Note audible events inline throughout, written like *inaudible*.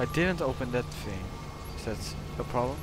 I didn't open that thing. Is that a problem?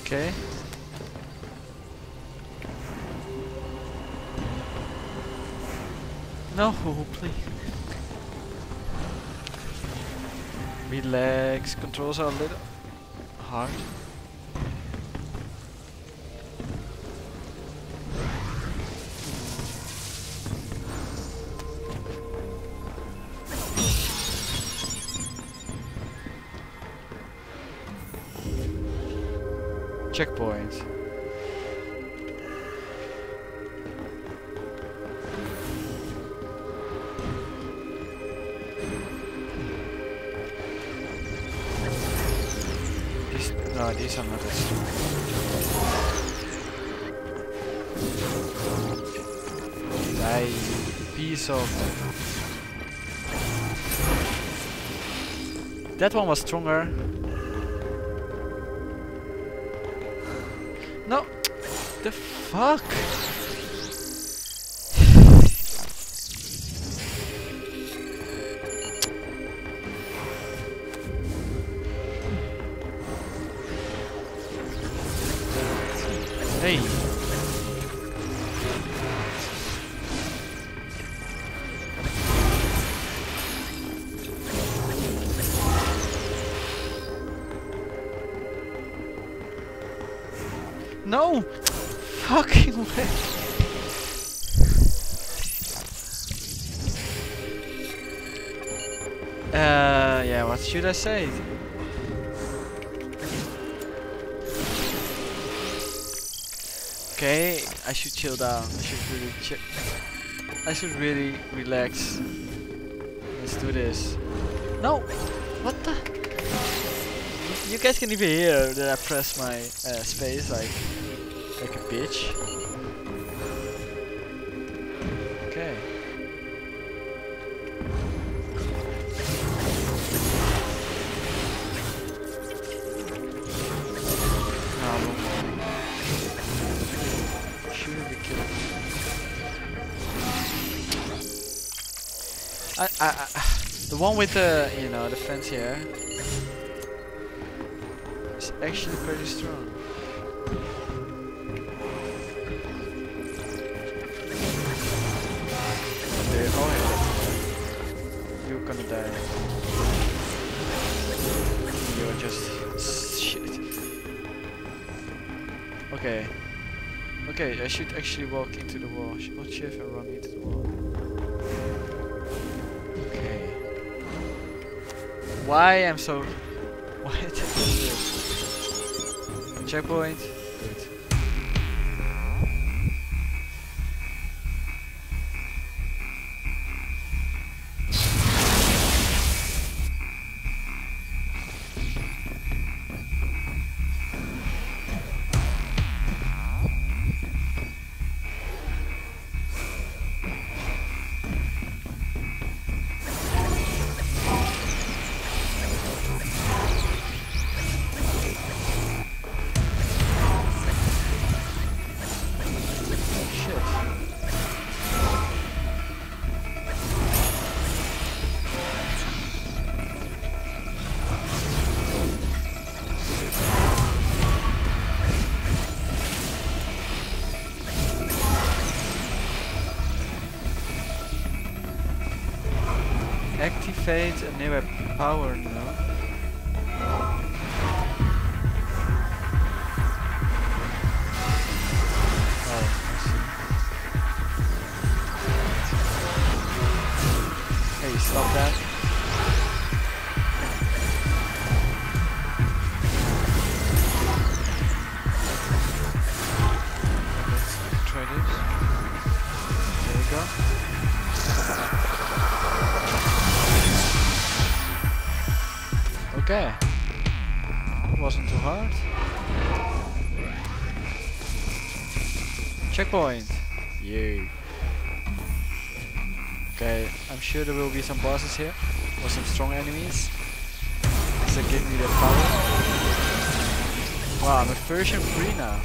Okay. No, *laughs* please. Relax. Controls are a little hard. Checkpoint. These, no, these are not as. Die, piece of. That one was stronger. No, the fuck. No! Fucking way! Uh, yeah, what should I say? Okay, I should chill down. I should really chill. I should really relax. Let's do this. No! What the? You- guys can even hear that I press my uh, space like like a bitch. Okay. Killed. I, I, I, the one with the, you know, the fence here actually pretty strong. There, oh. You're gonna die. You're just shit. Okay. Okay, I should actually walk into the wall. Sh- Not shift and run into the wall. Okay. Why I'm so? *laughs* Why did I do this? Checkpoint. Activate a new power Okay. It Wasn't too hard. Checkpoint. Yay. Okay, I'm sure there will be some bosses here or some strong enemies. So give me the power. Wow, I'm a version 3 now.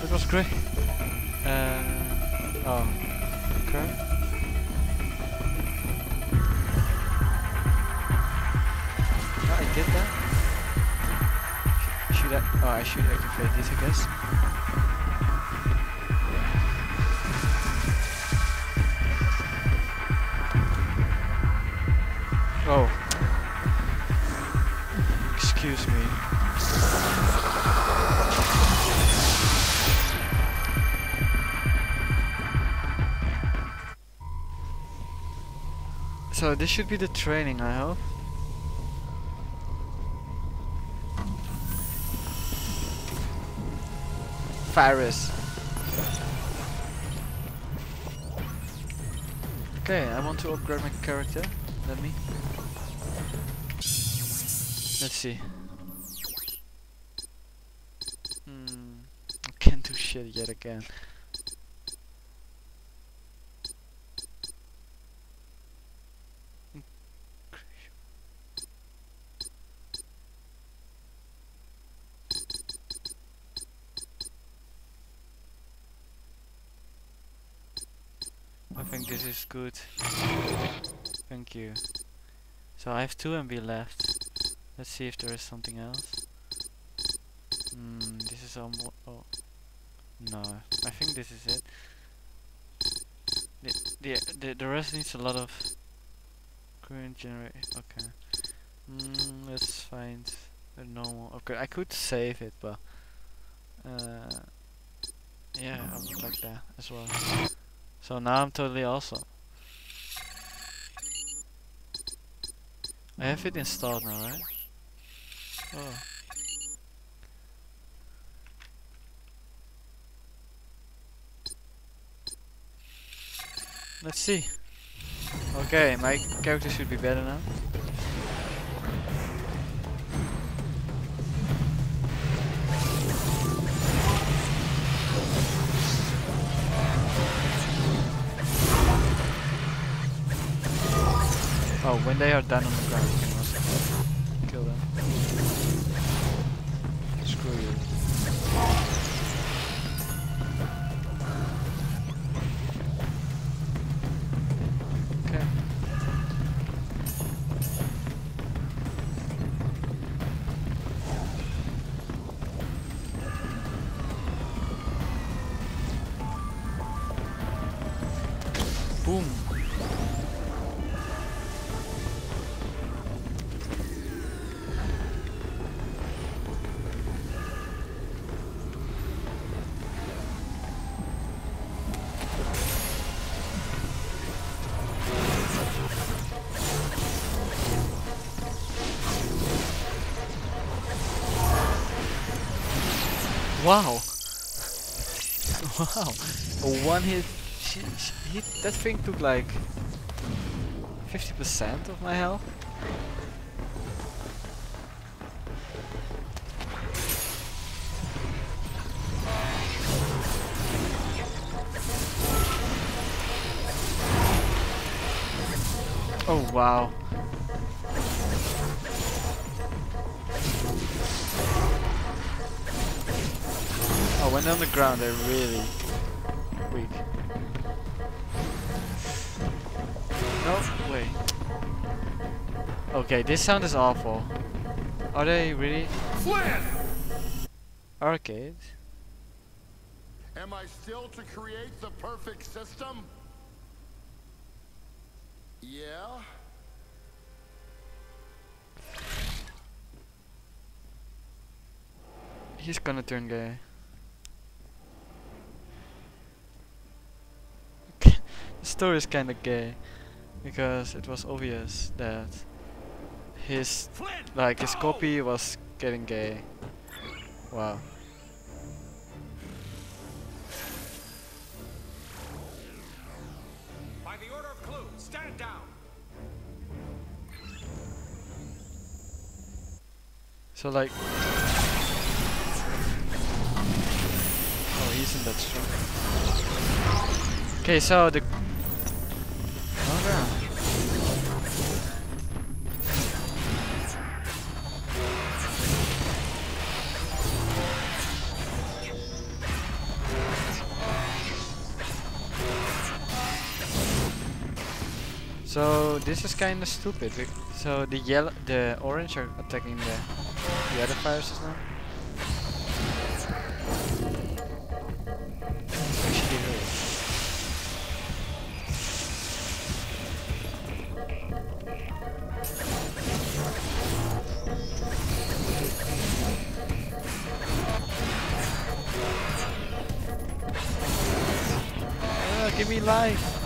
That was great. Uh, oh, okay. Oh, I did that. Sh- Should I? Oh, I should activate this, I guess. So this should be the training, I hope. Virus. Okay, I want to upgrade my character. Let me. Let's see. Hmm. I can't do shit yet again. Think this is good. Thank you. So I have 2 MB left. Let's see if there is something else. Hmm, this is almost. Oh. No, I think this is it. The, the, the, the rest needs a lot of current generate. Okay. Hmm, let's find a normal. Okay, I could save it, but. Uh, yeah, I would like that as well. So now I'm totally awesome. I have it installed now, right? Oh. Let's see. Okay, my character should be better now. When they are done on the ground, Wow. *laughs* wow. A one hit. She, she, he, that thing took like 50% of my health. Oh wow. When they're on the ground, they're really weak. No, wait. Okay, this sound is awful. Are they really Flynn! arcade? Am I still to create the perfect system? Yeah? He's gonna turn gay. the story is kinda gay because it was obvious that his like his copy was getting gay. Wow. By the order of Clu, stand down. So like. Oh, he isn't that strong. Okay, so the. So this is kind of stupid. So the yellow, the orange are attacking the the other viruses now. Ah, give me life.